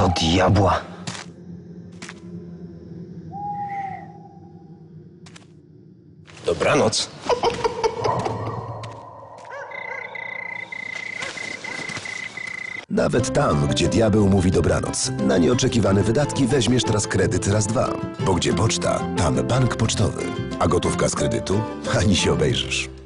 Do diabła. Dobranoc. Nawet tam, gdzie diabeł mówi dobranoc, na nieoczekiwane wydatki weźmiesz teraz kredyt raz dwa. Bo gdzie poczta, tam bank pocztowy. A gotówka z kredytu? Ani się obejrzysz.